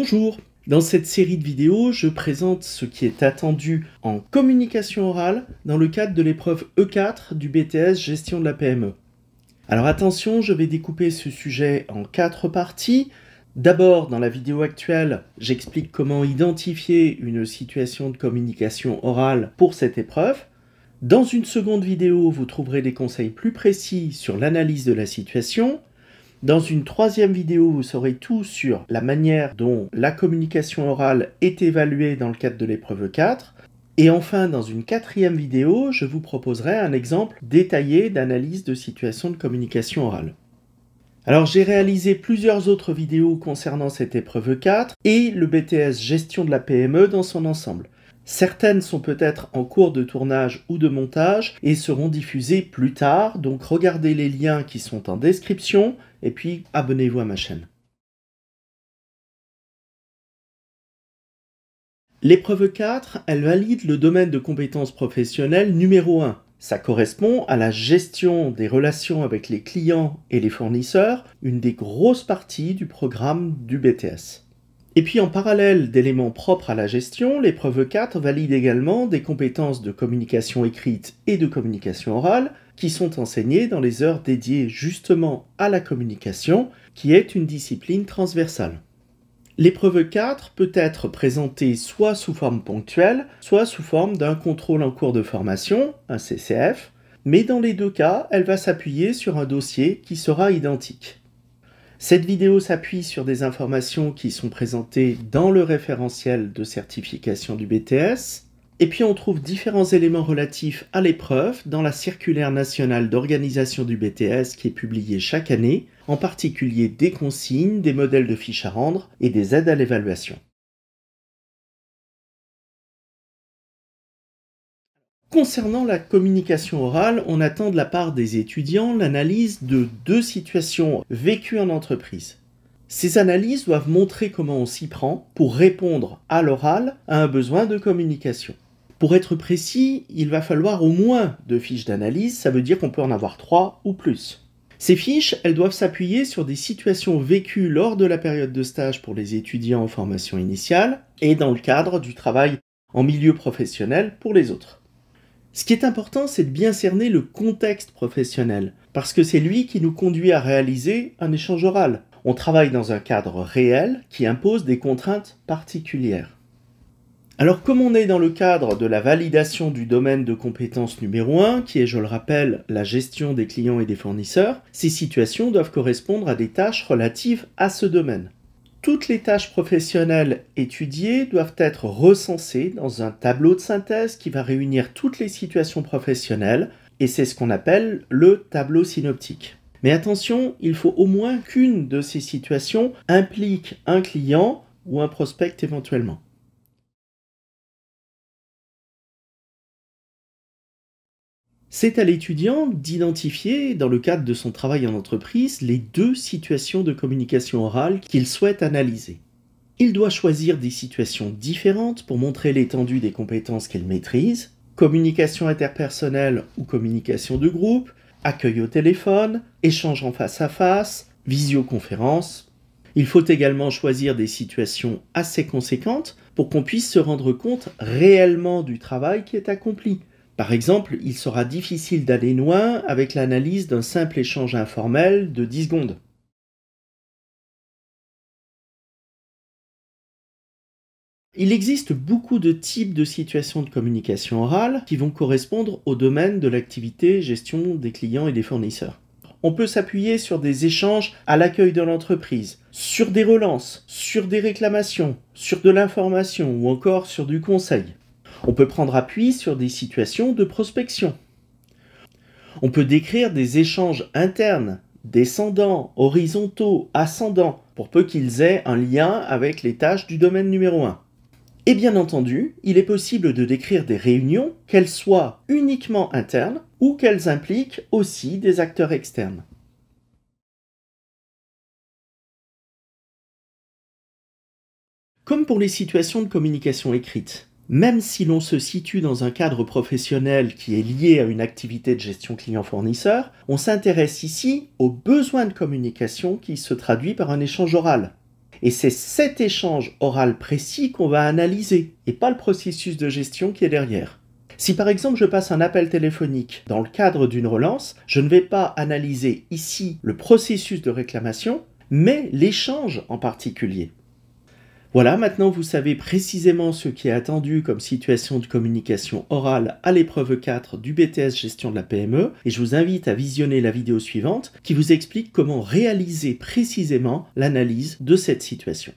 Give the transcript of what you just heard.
Bonjour Dans cette série de vidéos, je présente ce qui est attendu en communication orale dans le cadre de l'épreuve E4 du BTS Gestion de la PME. Alors attention, je vais découper ce sujet en quatre parties. D'abord, dans la vidéo actuelle, j'explique comment identifier une situation de communication orale pour cette épreuve. Dans une seconde vidéo, vous trouverez des conseils plus précis sur l'analyse de la situation. Dans une troisième vidéo, vous saurez tout sur la manière dont la communication orale est évaluée dans le cadre de l'épreuve 4. Et enfin, dans une quatrième vidéo, je vous proposerai un exemple détaillé d'analyse de situation de communication orale. Alors j'ai réalisé plusieurs autres vidéos concernant cette épreuve 4 et le BTS Gestion de la PME dans son ensemble. Certaines sont peut-être en cours de tournage ou de montage et seront diffusées plus tard, donc regardez les liens qui sont en description et puis abonnez-vous à ma chaîne. L'épreuve 4, elle valide le domaine de compétences professionnelles numéro 1. Ça correspond à la gestion des relations avec les clients et les fournisseurs, une des grosses parties du programme du BTS. Et puis en parallèle d'éléments propres à la gestion, l'épreuve 4 valide également des compétences de communication écrite et de communication orale qui sont enseignées dans les heures dédiées justement à la communication, qui est une discipline transversale. L'épreuve 4 peut être présentée soit sous forme ponctuelle, soit sous forme d'un contrôle en cours de formation, un CCF, mais dans les deux cas, elle va s'appuyer sur un dossier qui sera identique. Cette vidéo s'appuie sur des informations qui sont présentées dans le référentiel de certification du BTS. Et puis on trouve différents éléments relatifs à l'épreuve dans la circulaire nationale d'organisation du BTS qui est publiée chaque année, en particulier des consignes, des modèles de fiches à rendre et des aides à l'évaluation. Concernant la communication orale, on attend de la part des étudiants l'analyse de deux situations vécues en entreprise. Ces analyses doivent montrer comment on s'y prend pour répondre à l'oral à un besoin de communication. Pour être précis, il va falloir au moins deux fiches d'analyse, ça veut dire qu'on peut en avoir trois ou plus. Ces fiches, elles doivent s'appuyer sur des situations vécues lors de la période de stage pour les étudiants en formation initiale et dans le cadre du travail en milieu professionnel pour les autres. Ce qui est important, c'est de bien cerner le contexte professionnel, parce que c'est lui qui nous conduit à réaliser un échange oral. On travaille dans un cadre réel qui impose des contraintes particulières. Alors comme on est dans le cadre de la validation du domaine de compétence numéro 1, qui est, je le rappelle, la gestion des clients et des fournisseurs, ces situations doivent correspondre à des tâches relatives à ce domaine. Toutes les tâches professionnelles étudiées doivent être recensées dans un tableau de synthèse qui va réunir toutes les situations professionnelles et c'est ce qu'on appelle le tableau synoptique. Mais attention, il faut au moins qu'une de ces situations implique un client ou un prospect éventuellement. C'est à l'étudiant d'identifier, dans le cadre de son travail en entreprise, les deux situations de communication orale qu'il souhaite analyser. Il doit choisir des situations différentes pour montrer l'étendue des compétences qu'il maîtrise, communication interpersonnelle ou communication de groupe, accueil au téléphone, échange en face à face, visioconférence. Il faut également choisir des situations assez conséquentes pour qu'on puisse se rendre compte réellement du travail qui est accompli, par exemple, il sera difficile d'aller loin avec l'analyse d'un simple échange informel de 10 secondes. Il existe beaucoup de types de situations de communication orale qui vont correspondre au domaine de l'activité gestion des clients et des fournisseurs. On peut s'appuyer sur des échanges à l'accueil de l'entreprise, sur des relances, sur des réclamations, sur de l'information ou encore sur du conseil. On peut prendre appui sur des situations de prospection. On peut décrire des échanges internes, descendants, horizontaux, ascendants, pour peu qu'ils aient un lien avec les tâches du domaine numéro 1. Et bien entendu, il est possible de décrire des réunions, qu'elles soient uniquement internes ou qu'elles impliquent aussi des acteurs externes. Comme pour les situations de communication écrite, même si l'on se situe dans un cadre professionnel qui est lié à une activité de gestion client-fournisseur, on s'intéresse ici aux besoins de communication qui se traduit par un échange oral. Et c'est cet échange oral précis qu'on va analyser, et pas le processus de gestion qui est derrière. Si par exemple je passe un appel téléphonique dans le cadre d'une relance, je ne vais pas analyser ici le processus de réclamation, mais l'échange en particulier. Voilà, maintenant vous savez précisément ce qui est attendu comme situation de communication orale à l'épreuve 4 du BTS Gestion de la PME, et je vous invite à visionner la vidéo suivante qui vous explique comment réaliser précisément l'analyse de cette situation.